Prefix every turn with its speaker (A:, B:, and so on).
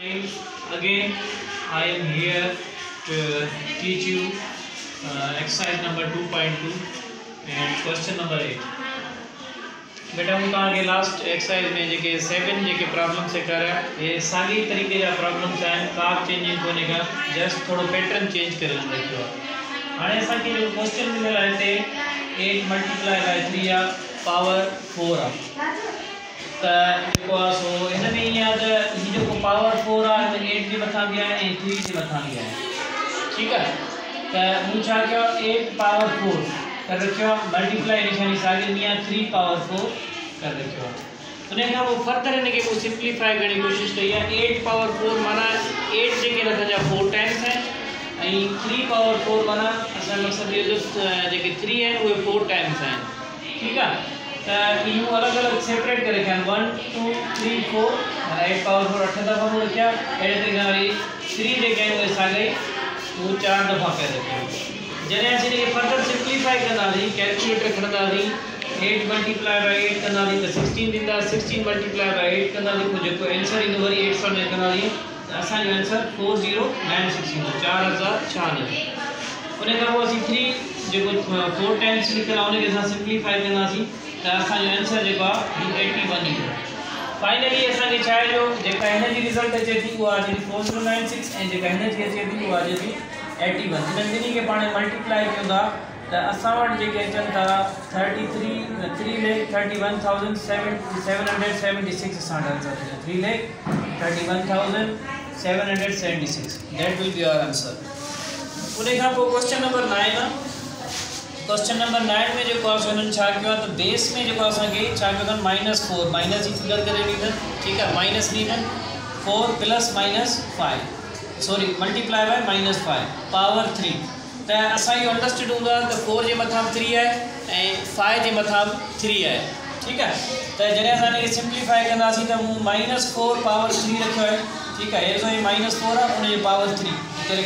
A: Again, I am here to teach you uh, exercise number 2.2 and question number 8. बेटा हूँ तव्हांखे last exercise में जेके seven जेके problem से कर ये साॻी तरीक़े जा प्रॉब्लम्स आहिनि का चेंजिंग कोन्हे का जस्ट थोरो पैटर्न चेंज करे रखियो आहे हाणे असांखे जेको क्वेश्चन मिलियल आहे हिते एट मल्टीप्लाई बाय थ्री आहे पावर फोर आहे जेको आहे सो हिन में ईअं आहे त हीउ जेको पावर फोर हिन एट जे मथां बि आहे ऐं थ्री जे मथां बि आहे ठीकु आहे त मूं छा एट पावर फोर करे रखियो मल्टीप्लाई निशानी आहे थ्री पावर फोर करे रखियो। आहे उन फर्दर हिनखे पोइ सिंप्लीफाई करण जी कोशिशि कई आहे एट पावर फोर माना एट आहिनि फोर टाइम्स ऐं थ्री पावर फोर माना असांजो मक़सदु इहो जो जेके थ्री आहिनि उहे फोर टाइम्स आहिनि ठीकु आहे इहो अलॻि अलॻि सेपरेट करे आहिनि one two three four eight power four अठ दफ़ा मूं रखिया अहिड़े तरीक़े थ्री उहे साॻई उहे चारि दफ़ा करे रखिया जॾहिं असीं हिनखे फर्दर सिंप्लीफाई कंदासीं कैलकुलेटर खणंदासीं एट मल्टीप्लाई बाई एट कंदासीं त सिक्सटीन ॾींदा सिक्सटीन मल्टीप्लाई बाई एट जेको आंसर ईंदो वरी एट सां कंदासीं त असांजो फोर ज़ीरो नाइन सिक्स ईंदो हज़ार छहानवे उन पोइ असीं थ्री जेको फोर टाइम्स आहे उनखे असां सिंप्लीफाई कंदासीं त असांजो आंसर आहे एटी वन ईंदो फाइनली असांखे जो जेका जी रिज़ल्ट अचे थी अचे थी फोर ज़ीरो नाइन सिक्स ऐं जेका जी अचे थी उहा अचे थी एटी वन हिननि ॿिन्ही खे पाण मल्टीप्लाई कयूं था? त असां वटि था थर्टी थ्री थ्री लेख thirty one thousand seven hundred six three लेख thirty one thousand seven hundred six that will be answer उन खां पोइ question number nine question number nine में आहे छा त बेस में जेको असांखे छा कयो अथनि माइनस फोर माइनस जी फिगर करे ॾींदनि ठीकु आहे minus ॾींदनि four plus minus five sorry multiply by minus five power three त असां इहो अंडरस्टूड आहे त फोर जे मथां थ्री आहे ऐं फाइव जे मथां थ्री आहे ठीकु आहे त जॾहिं असां हिनखे सिंप्लीफाई कंदासीं त माइनस फोर पावर थ्री रखियो आहे ठीकु हे? माइनस फोर आहे उनजे पावर थ्री हिते